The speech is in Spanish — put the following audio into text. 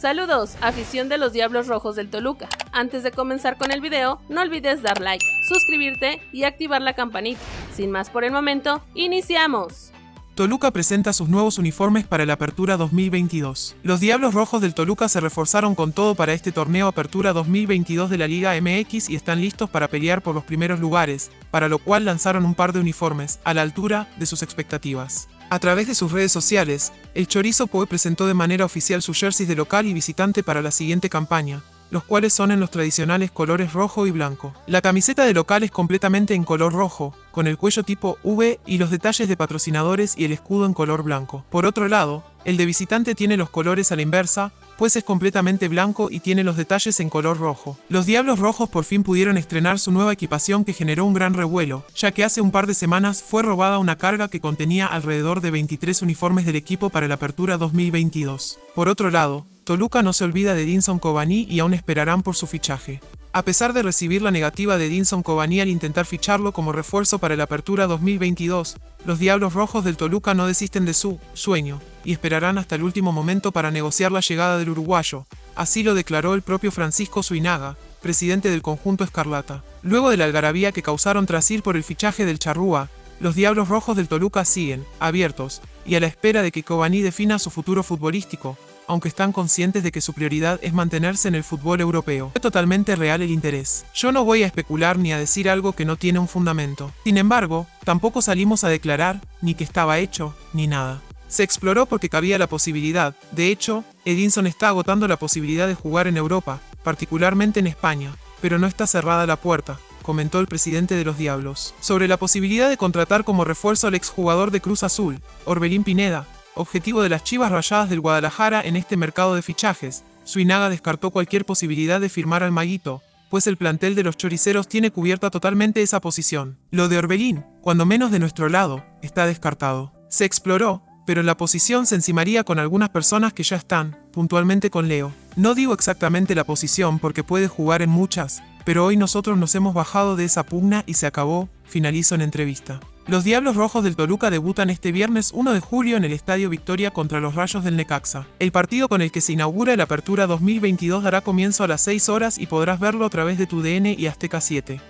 Saludos, afición de los Diablos Rojos del Toluca. Antes de comenzar con el video, no olvides dar like, suscribirte y activar la campanita. Sin más por el momento, iniciamos. Toluca presenta sus nuevos uniformes para la Apertura 2022. Los Diablos Rojos del Toluca se reforzaron con todo para este torneo Apertura 2022 de la Liga MX y están listos para pelear por los primeros lugares, para lo cual lanzaron un par de uniformes, a la altura de sus expectativas. A través de sus redes sociales, el Chorizo Poe presentó de manera oficial sus jerseys de local y visitante para la siguiente campaña, los cuales son en los tradicionales colores rojo y blanco. La camiseta de local es completamente en color rojo, con el cuello tipo V y los detalles de patrocinadores y el escudo en color blanco. Por otro lado, el de visitante tiene los colores a la inversa, pues es completamente blanco y tiene los detalles en color rojo. Los Diablos Rojos por fin pudieron estrenar su nueva equipación que generó un gran revuelo, ya que hace un par de semanas fue robada una carga que contenía alrededor de 23 uniformes del equipo para la apertura 2022. Por otro lado, Toluca no se olvida de Dinson Cobani y aún esperarán por su fichaje. A pesar de recibir la negativa de Dinson Cobani al intentar ficharlo como refuerzo para la apertura 2022, los Diablos Rojos del Toluca no desisten de su sueño y esperarán hasta el último momento para negociar la llegada del uruguayo. Así lo declaró el propio Francisco Suinaga, presidente del conjunto Escarlata. Luego de la algarabía que causaron tras ir por el fichaje del Charrúa, los Diablos Rojos del Toluca siguen, abiertos, y a la espera de que Cobani defina su futuro futbolístico, aunque están conscientes de que su prioridad es mantenerse en el fútbol europeo. Es totalmente real el interés. Yo no voy a especular ni a decir algo que no tiene un fundamento. Sin embargo, tampoco salimos a declarar ni que estaba hecho, ni nada. Se exploró porque cabía la posibilidad. De hecho, Edinson está agotando la posibilidad de jugar en Europa, particularmente en España, pero no está cerrada la puerta comentó el presidente de los Diablos, sobre la posibilidad de contratar como refuerzo al exjugador de Cruz Azul, Orbelín Pineda, objetivo de las Chivas Rayadas del Guadalajara en este mercado de fichajes. Suinaga descartó cualquier posibilidad de firmar al Maguito, pues el plantel de los choriceros tiene cubierta totalmente esa posición. Lo de Orbelín, cuando menos de nuestro lado, está descartado. Se exploró, pero la posición se encimaría con algunas personas que ya están, puntualmente con Leo. No digo exactamente la posición porque puede jugar en muchas, pero hoy nosotros nos hemos bajado de esa pugna y se acabó, finalizó en entrevista. Los Diablos Rojos del Toluca debutan este viernes 1 de julio en el Estadio Victoria contra los Rayos del Necaxa. El partido con el que se inaugura la Apertura 2022 dará comienzo a las 6 horas y podrás verlo a través de tu DN y Azteca 7.